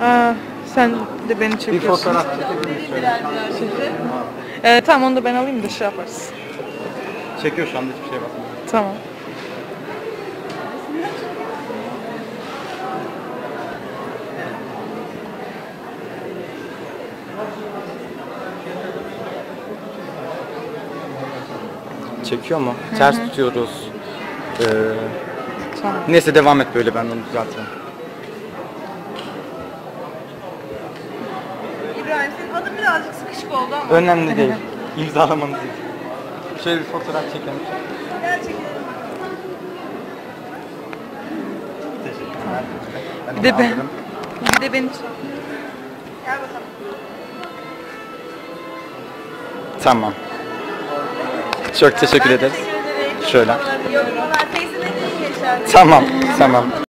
Aa, sen de beni Bir çekiyorsun. fotoğraf çekebilir? Ee, tamam onu da ben alayım da şey yaparız. Çekiyor şu anda hiçbir şey bakmıyor. Tamam. Çekiyor mu? Ters tutuyoruz. Ee, Tamam. neyse devam et böyle ben onu düzeltirim. Birazcık sıkışık oldu ama. Önemli değil. İmzalamanız değil. Şöyle bir fotoğraf çekelim. Teşekkürler. Bir de ben. alırım. Bir de beni. Gel bakalım. Tamam. Çok teşekkür ederiz. Şöyle. Yorumlar teyze ne diyor gençler? Tamam, tamam.